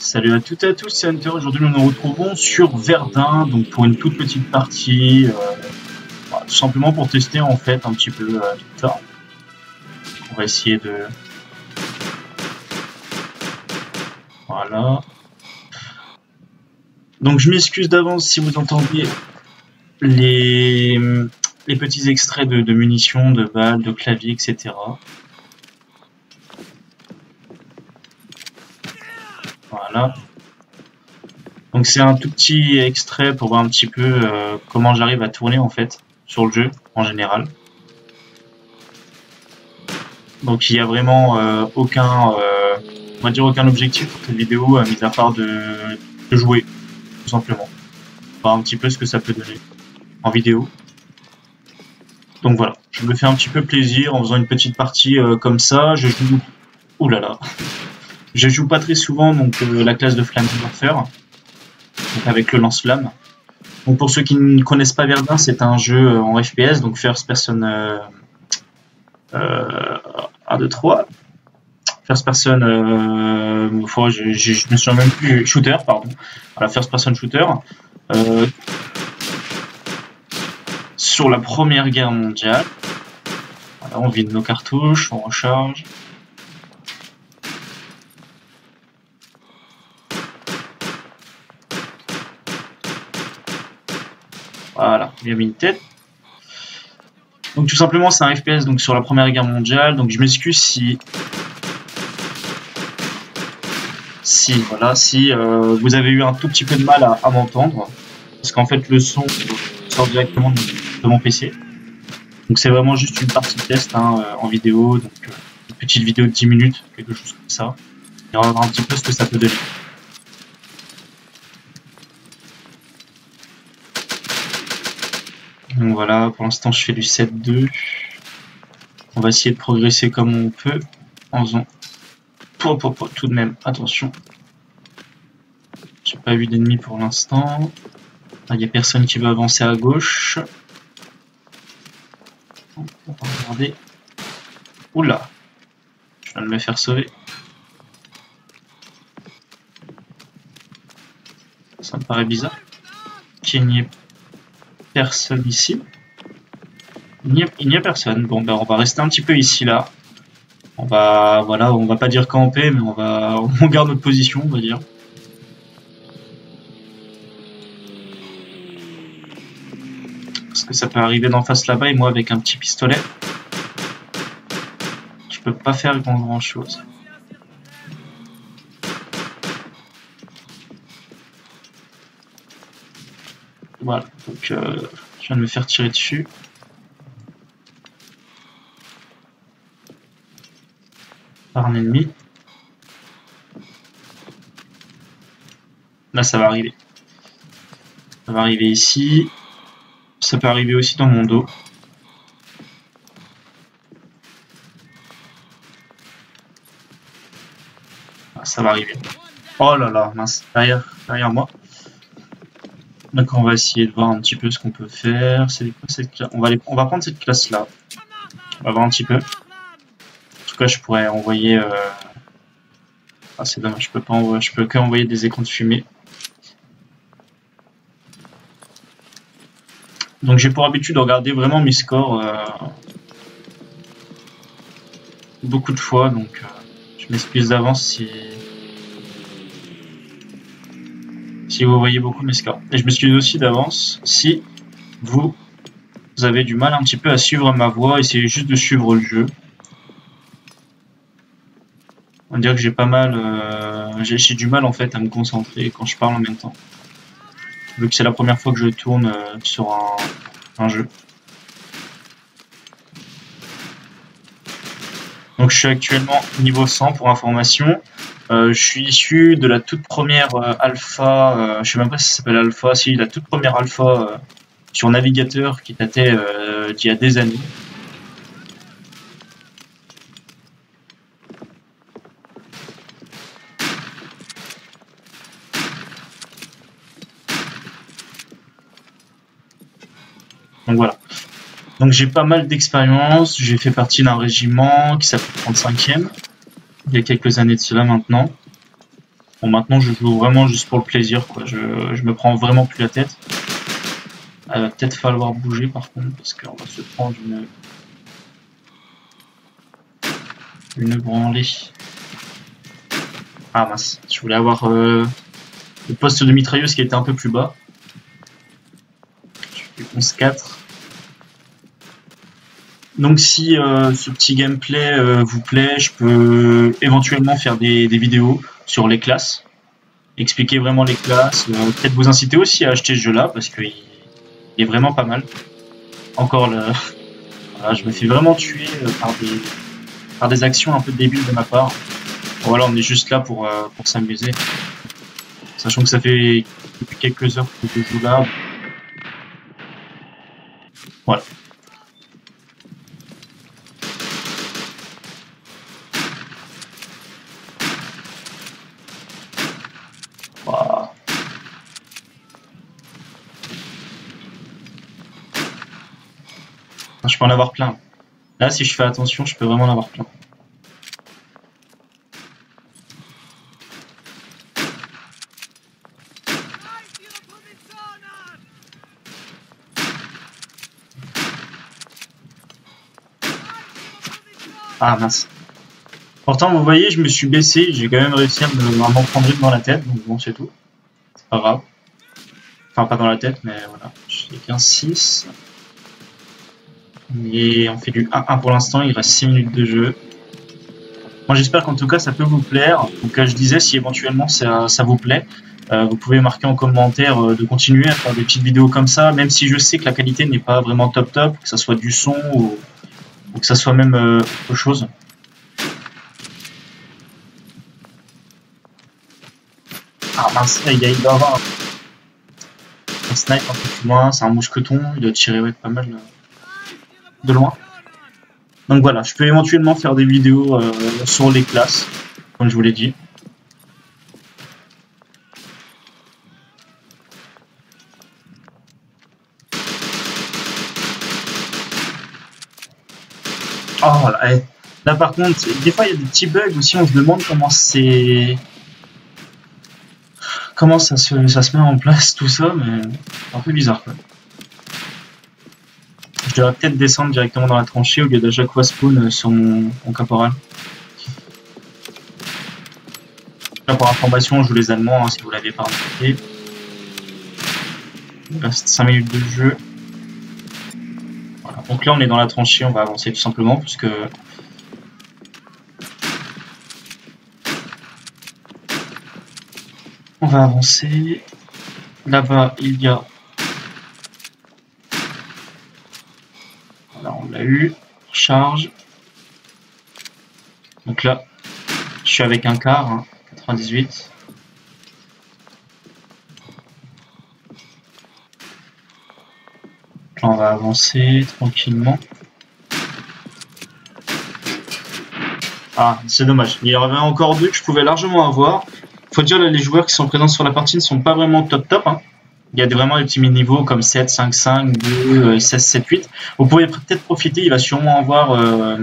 Salut à toutes et à tous, c'est Hunter. Aujourd'hui, nous nous retrouvons sur Verdun, donc pour une toute petite partie, euh, bah, tout simplement pour tester en fait un petit peu euh, tout ça. On va essayer de. Voilà. Donc, je m'excuse d'avance si vous entendez les, petits extraits de, de munitions, de balles, de claviers, etc. Voilà. Donc c'est un tout petit extrait pour voir un petit peu euh, comment j'arrive à tourner en fait sur le jeu en général. Donc il n'y a vraiment euh, aucun, euh, on aucun objectif pour cette vidéo, mis à part de, de, jouer, tout simplement. Voir un petit peu ce que ça peut donner en vidéo. Donc voilà, je me fais un petit peu plaisir en faisant une petite partie comme ça. Je joue... Ouh là là je joue pas très souvent donc euh, la classe de Warfare, donc avec le lance-flamme. Donc pour ceux qui ne connaissent pas Verdun, c'est un jeu euh, en FPS, donc first person euh, euh, 1, 2, 3. First person, euh, je, je, je, me souviens même plus, shooter, pardon. Voilà, first person shooter. Euh, sur la première guerre mondiale. Voilà, on vide nos cartouches, on recharge. Voilà, il a mis une tête. Donc tout simplement c'est un FPS donc sur la première guerre mondiale. Donc je m'excuse si si voilà si euh, vous avez eu un tout petit peu de mal à, m'entendre parce qu'en fait le son sort directement de, mon PC. Donc c'est vraiment juste une partie de test hein, en vidéo, donc euh, une petite vidéo de 10 minutes, quelque chose comme ça. Et on va voir un petit peu ce que ça peut donner. Donc voilà, pour l'instant je fais du 7-2. On va essayer de progresser comme on peut en faisant tout de même, attention. J'ai pas vu d'ennemis pour l'instant. Il n'y a personne qui veut avancer à gauche. On va regarder. Oula Je viens de me faire sauver. Ça me paraît bizarre. Qu'il n'y ait personne ici. Il n'y a, personne. Bon, ben on va rester un petit peu ici là. On va, voilà, on va pas dire camper, mais on va, on garde notre position, on va dire. Parce que ça peut arriver d'en face là-bas et moi avec un petit pistolet, je peux pas faire grand, grand chose. Donc euh, je viens de me faire tirer dessus. Par un ennemi. Là, ça va arriver. Ça va arriver ici. Ça peut arriver aussi dans mon dos. Ah, ça va arriver. Oh là là, mince, derrière, derrière moi. Donc on va essayer de voir un petit peu ce qu'on peut faire. Cette on va on va prendre cette classe là. On va voir un petit peu. En tout cas, je pourrais envoyer. Euh... Ah c'est dommage, je peux pas envoyer, je peux que envoyer des écrans de fumée. Donc j'ai pour habitude de regarder vraiment mes scores euh... beaucoup de fois, donc euh, je m'excuse d'avance si si vous voyez beaucoup mes scores. Et je m'excuse aussi d'avance si vous, avez du mal un petit peu à suivre ma voix, essayez juste de suivre le jeu. On dirait que j'ai pas mal, euh, j'ai du mal en fait à me concentrer quand je parle en même temps. Vu que c'est la première fois que je tourne euh, sur un, un jeu. Je suis actuellement niveau 100 pour information. Euh, je suis issu de la toute première euh, alpha, euh, je sais même pas si ça s'appelle alpha, si la toute première alpha euh, sur navigateur qui datait d'il y a des années. Donc voilà. Donc j'ai pas mal d'expérience, j'ai fait partie d'un régiment qui s'appelle 35e il y a quelques années de cela maintenant. Bon, maintenant, je joue vraiment juste pour le plaisir, quoi. Je, je me prends vraiment plus la tête. Va peut-être falloir bouger, par contre, parce qu'on va se prendre une... Une branlée. Ah mince, je voulais avoir euh, le poste de mitrailleuse qui était un peu plus bas. Je fais 11-4. Donc si euh, ce petit gameplay euh, vous plaît, je peux éventuellement faire des, vidéos sur les classes, expliquer vraiment les classes, euh, peut-être vous inciter aussi à acheter ce jeu-là parce qu'il est vraiment pas mal. Encore là, je me fais vraiment tuer par des, par des actions un peu débiles de ma part. Voilà, on est juste là pour, pour s'amuser. Sachant que ça fait depuis quelques heures que je joue là. Voilà. Je peux en avoir plein. Là, si je fais attention, je peux vraiment en avoir plein. Ah mince. Pourtant, vous voyez, je me suis baissé, j'ai quand même réussi à m'en prendre une dans la tête, donc bon, c'est tout. C'est pas grave. Enfin, pas dans la tête, mais voilà. J'ai 15-6. Et on fait du 1-1 pour l'instant, il reste 6 minutes de jeu. Moi j'espère qu'en tout cas ça peut vous plaire. Donc je disais si éventuellement ça, vous plaît, euh, vous pouvez marquer en commentaire euh, de continuer à faire des petites vidéos comme ça, même si je sais que la qualité n'est pas vraiment top top, que ça soit du son ou, que ça soit même euh, autre chose. Ah mince, il, il doit avoir un, snipe un peu plus loin, c'est un mousqueton, il doit tirer ouais, pas mal de loin. Donc voilà, je peux éventuellement faire des vidéos euh, sur les classes, comme je vous l'ai dit. Oh là, eh. là par contre, des fois il y a des petits bugs aussi, on se demande comment c'est... Comment ça se, ça se met en place tout ça, mais un peu bizarre quoi. Je devrais peut-être descendre directement dans la tranchée au lieu de chaque fois spawn sur mon, caporal. Là, pour information, je joue les Allemands, hein, si vous l'avez pas remarqué. Il reste 5 minutes de jeu. Voilà. Donc là, on est dans la tranchée, on va avancer tout simplement, puisque... On va avancer. Là-bas, il y a eu. Charge. Donc là, je suis avec un quart, 98. Hein, là, on va avancer tranquillement. Ah, c'est dommage. Il y en avait encore deux que je pouvais largement avoir. Faut dire, là, les joueurs qui sont présents sur la partie ne sont pas vraiment top top. Hein. Il y a vraiment des petits niveaux comme 7, 5, 5, 2, 16, 7, 8. Vous pouvez peut-être profiter, il va sûrement avoir euh,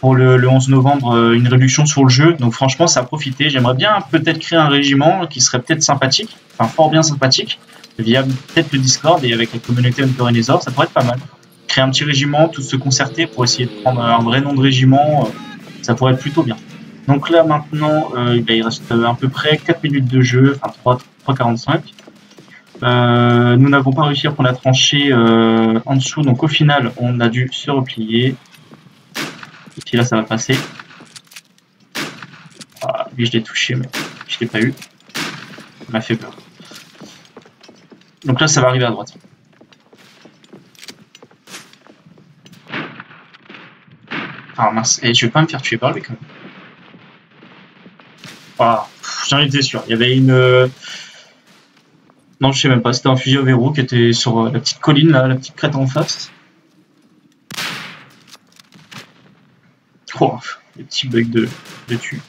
pour le, 11 novembre euh, une réduction sur le jeu. Donc franchement, ça a profité. J'aimerais bien peut-être créer un régiment qui serait peut-être sympathique, enfin fort bien sympathique, via peut-être le Discord et avec la communauté Hunter ça pourrait être pas mal. Créer un petit régiment, tous se concerter pour essayer de prendre un vrai nom de régiment, euh, ça pourrait être plutôt bien. Donc là maintenant, il reste à peu près 4 minutes de jeu, enfin 3, 3,45. Euh, nous n'avons pas réussi à prendre la tranchée euh, en dessous, donc au final, on a dû se replier. Ici, là, ça va passer. Ah, lui, je l'ai touché, mais je l'ai pas eu. Ça m'a fait peur. Donc là, ça va arriver à droite. Ah mince, et je vais pas me faire tuer par lui quand même. Voilà, j'en étais sûr. Il y avait une, non, je sais même pas. C'était un fusil au verrou qui était sur euh, la petite colline, là, la petite crête en face. Oh, les petits bugs de, de tu.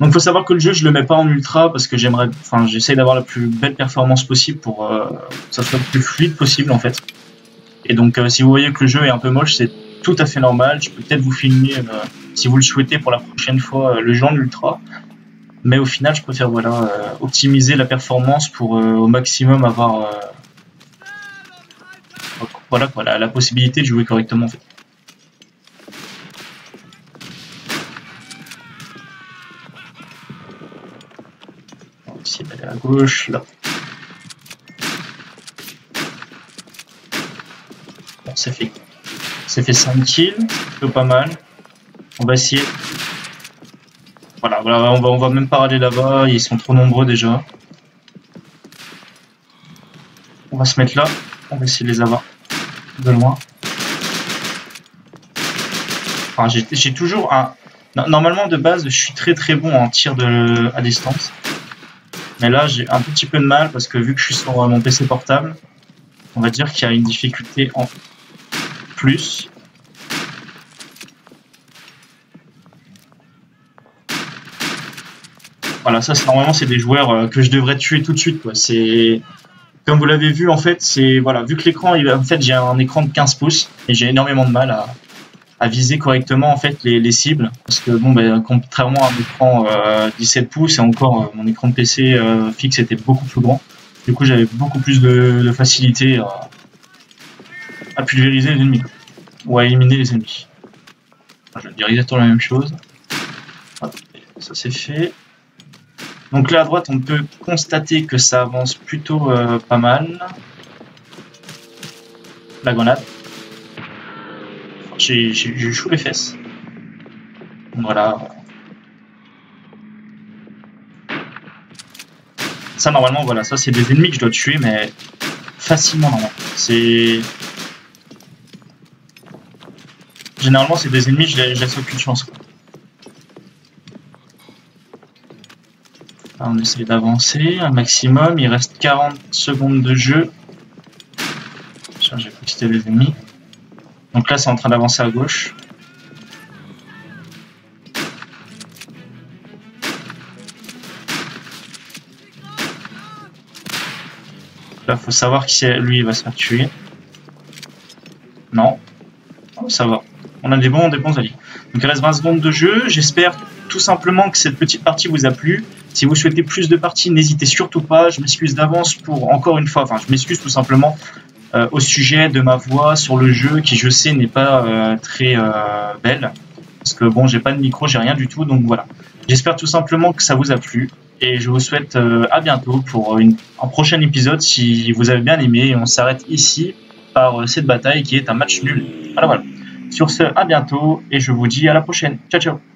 Donc, faut savoir que le jeu, je le mets pas en ultra parce que j'aimerais, enfin, j'essaie d'avoir la plus belle performance possible pour euh, que ça soit le plus fluide possible, en fait. Et donc, euh, si vous voyez que le jeu est un peu moche, c'est tout à fait normal. Je peux peut-être vous filmer, si vous le souhaitez, pour la prochaine fois, le jeu en ultra. Mais au final, je préfère voilà optimiser la performance pour au maximum avoir voilà quoi, la, possibilité de jouer correctement en fait. Essayer d'aller à gauche là. Bon, c'est fait. Fait 5 kills, plutôt pas mal. On va essayer. Voilà, voilà on va, on va même pas aller là-bas, ils sont trop nombreux déjà. On va se mettre là, on va essayer de les avoir de loin. Enfin, j'ai toujours un... Normalement, de base, je suis très très bon en tir de... à distance. Mais là, j'ai un petit peu de mal parce que vu que je suis sur mon PC portable, on va dire qu'il y a une difficulté en plus. Voilà, ça, normalement, c'est des joueurs euh, que je devrais tuer tout de suite. C'est comme vous l'avez vu, en fait, c'est voilà, vu que l'écran, en fait, j'ai un écran de 15 pouces et j'ai énormément de mal à, viser correctement en fait les, les cibles parce que bon, ben, contrairement à un écran euh, 17 pouces et encore euh, mon écran de PC euh, fixe était beaucoup plus grand. Du coup, j'avais beaucoup plus de, facilité à, pulvériser les ennemis ou à éliminer les ennemis. je vais dire exactement la même chose. ça c'est fait. Donc là à droite, on peut constater que ça avance plutôt euh, pas mal. La grenade. J'ai chaud les fesses. Voilà. Ça normalement, voilà, ça c'est des ennemis que je dois tuer, mais facilement normalement. C'est... Généralement c'est des ennemis, je laisse aucune chance. On essaie d'avancer un maximum. Il reste 40 secondes de jeu. J'ai quitter les ennemis. Donc là, c'est en train d'avancer à gauche. Là, faut savoir qui c'est. Lui, il va se faire tuer. Non. Oh, ça va. On a des bons, des bons alliés. Donc il reste 20 secondes de jeu. J'espère tout simplement que cette petite partie vous a plu. Si vous souhaitez plus de parties, n'hésitez surtout pas. Je m'excuse d'avance pour, encore une fois, enfin, je m'excuse tout simplement euh, au sujet de ma voix sur le jeu, qui je sais n'est pas euh, très euh, belle. Parce que bon, j'ai pas de micro, j'ai rien du tout, donc voilà. J'espère tout simplement que ça vous a plu. Et je vous souhaite à bientôt pour un prochain épisode si vous avez bien aimé. on s'arrête ici par cette bataille qui est un match nul. Voilà, voilà. Sur ce, à bientôt et je vous dis à la prochaine. Ciao, ciao